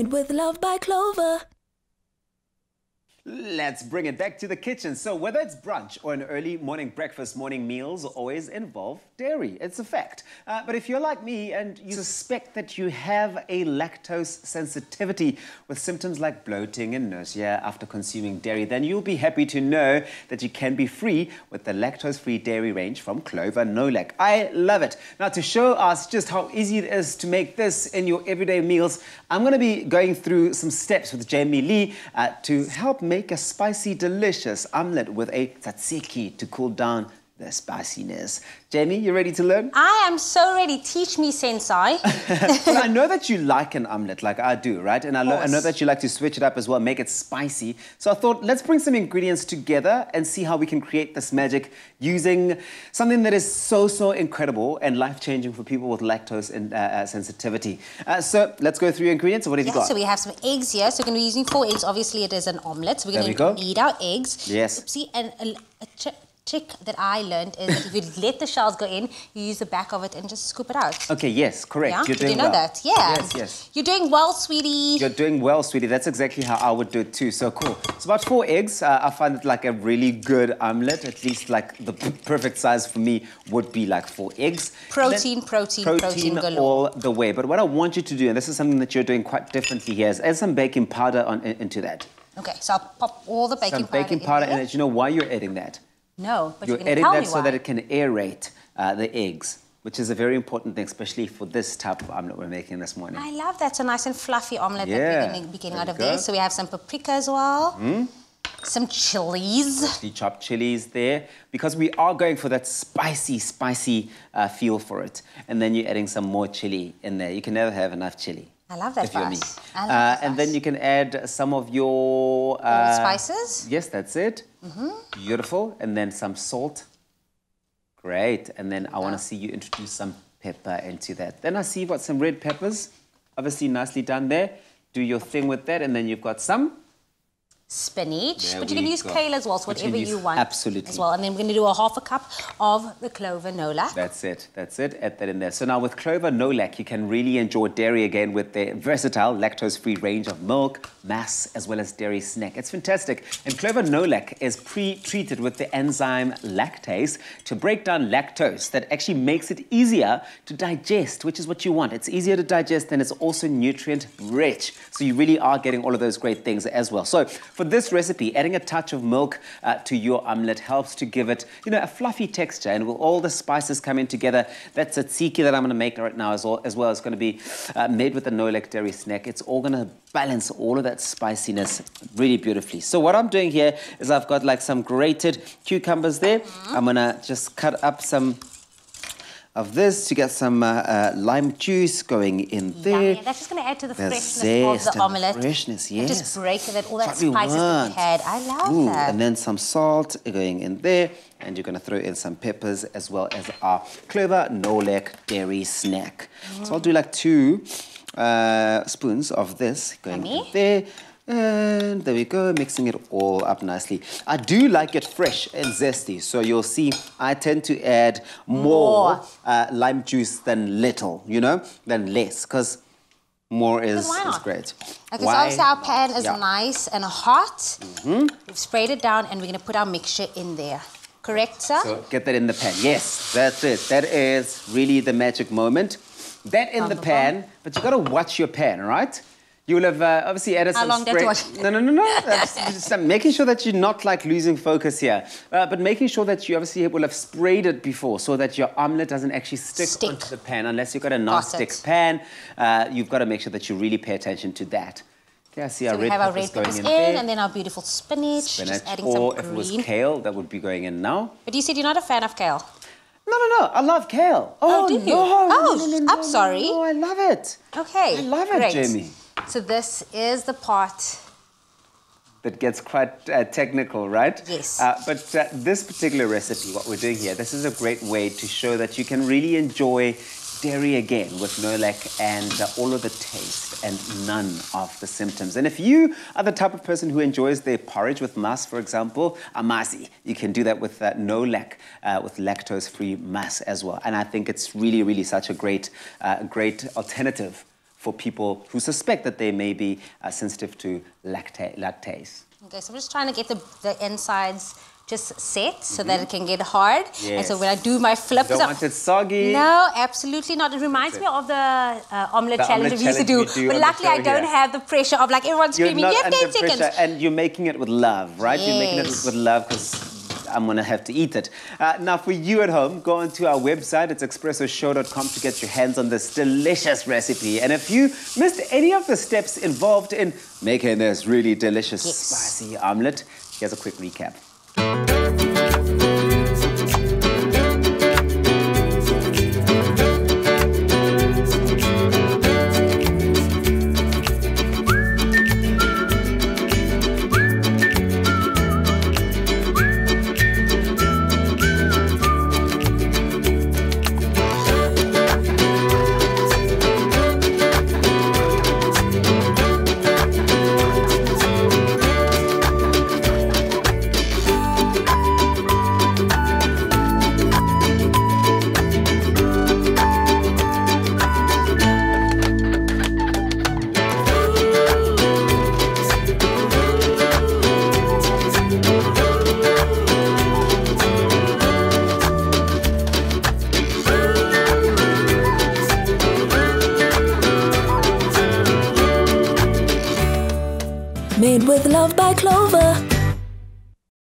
Made with love by Clover. Let's bring it back to the kitchen. So whether it's brunch or an early morning breakfast, morning meals always involve dairy. It's a fact. Uh, but if you're like me and you suspect that you have a lactose sensitivity with symptoms like bloating and nausea after consuming dairy, then you'll be happy to know that you can be free with the lactose-free dairy range from Clover No-Lac. I love it. Now to show us just how easy it is to make this in your everyday meals, I'm going to be going through some steps with Jamie Lee uh, to help make a spicy, delicious omelette with a tzatziki to cool down the spiciness. Jamie, you ready to learn? I am so ready. Teach me, Sensei. well, I know that you like an omelette, like I do, right? And I, lo- I, know that you like to switch it up as well, make it spicy. So I thought, let's bring some ingredients together and see how we can create this magic using something that is so, so incredible and life-changing for people with lactose and, uh, uh, sensitivity. Uh, so let's go through your ingredients. What have yeah, you got? So we have some eggs here. So we're going to be using four eggs. Obviously, it is an omelette. So we're going to need our eggs. Yes. Oopsie, and a, a trick that I learned is that if you let the shells go in, you use the back of it and just scoop it out. Okay, yes, correct. Yeah? You're Did doing you know well. that? Yeah. Yes, yes. You're doing well, sweetie. You're doing well, sweetie. That's exactly how I would do it too. So cool. It's about four eggs. Uh, I find it like a really good omelette. At least like the perfect size for me would be like four eggs. Protein, protein, protein, protein galore. all the way. But what I want you to do, and this is something that you're doing quite differently here, is add some baking powder on, into that. Okay, so I'll pop all the baking some powder baking in powder in it. You know why you're adding that? No, but going adding tell that me so why. that it can aerate uh, the eggs, which is a very important thing, especially for this type of omelette we're making this morning. I love that. So nice and fluffy omelette Yeah, that we're going to be getting out of go. there. So we have some paprika as well. Some chilies. the chopped chilies there because we are going for that spicy, spicy uh, feel for it. And then you're adding some more chili in there. You can never have enough chili. I love that if you're me. spice. I love Uh, and then you can add some of your uh, spices. Yes, that's it. Beautiful. And then some salt. Great. And then I want to see you introduce some pepper into that. Then I see you've got some red peppers. Obviously, nicely done there. Do your thing with that. And then you've got some spinach, There but you can use go. kale as well, so But you can whatever you want. absolutely. As well, and then we're going to do a half a cup of the Clover No Lac. That's it. That's it. Add that in there. So now with Clover No Lac, you can really enjoy dairy again with their versatile lactose-free range of milk, maas, as well as dairy snack. It's fantastic. And Clover No Lac is pre-treated with the enzyme lactase to break down lactose that actually makes it easier to digest, which is what you want. It's easier to digest and it's also nutrient rich. So you really are getting all of those great things as well. So for this recipe, adding a touch of milk uh, to your omelette helps to give it, you know, a fluffy texture. And with all the spices coming together, that tzatziki that I'm going to make right now as well, as well is going to be uh, made with the no-lac dairy snack. It's all going to balance all of that spiciness really beautifully. So what I'm doing here is I've got like some grated cucumbers there. I'm going to just cut up some of this to get some uh, uh, lime juice going in there. Yummy. That's just going to add to the, The freshness of the omelette. freshness, And just yes. break that all that we spices that we had. I love Ooh, that. And then some salt going in there. And you're going to throw in some peppers as well as our Clover No-Lac Dairy Snack. So I'll do like two uh, spoons of this going in there. And there we go, mixing it all up nicely. I do like it fresh and zesty, so you'll see I tend to add more, More. Uh, lime juice than little, you know, than less, because more is, is great. Okay, Why so obviously our pan is Yeah. nice and hot. Mm-hmm. We've sprayed it down and we're going to put our mixture in there. Correct, sir? So get that in the pan. Yes, that's it. That is really the magic moment. That in the bum, pan, but you got to watch your pan, right? You will have uh, obviously added How some long do spray. No, no, no, no. Just, uh, making sure that you're not like losing focus here, uh, but making sure that you obviously will have sprayed it before, so that your omelette doesn't actually stick, Stick. onto the pan. Unless you've got a non-stick pan, uh, you've got to make sure that you really pay attention to that. Okay, I see our So we red have our red going peppers in, in, and then our beautiful spinach. Spinach, Just adding or some if it was green. kale, that would be going in now. But you said you're not a fan of kale. No, no, no. I love kale. Oh, do you? no, Oh, no, no, no, I'm sorry. No, I love it. Okay. I love it, great. Jamie. So this is the part. That gets quite uh, technical, right? Yes. Uh, but uh, this particular recipe, what we're doing here, this is a great way to show that you can really enjoy dairy again with no-lac and uh, all of the taste and none of the symptoms. And if you are the type of person who enjoys their porridge with maas, for example, amasi, you can do that with uh, no-lac, uh, with lactose-free maas as well. And I think it's really, really such a great, uh, great alternative for people who suspect that they may be uh, sensitive to lacta- lactase. Okay, so I'm just trying to get the, the insides just set so that it can get hard. And so when I do my flip, Don't so- want it soggy. No, absolutely not. It reminds me of the uh, omelette The challenge omelette we used to do. do but luckily, I don't have the pressure of like everyone You're screaming, not you have under 10 seconds. and you're making it with love, right? You're making it with love because I'm gonna have to eat it. Uh, now, for you at home, go onto our website. It's expressoshow.com to get your hands on this delicious recipe. And if you missed any of the steps involved in making this really delicious Yes. spicy omelet, here's a quick recap. With love by Clover.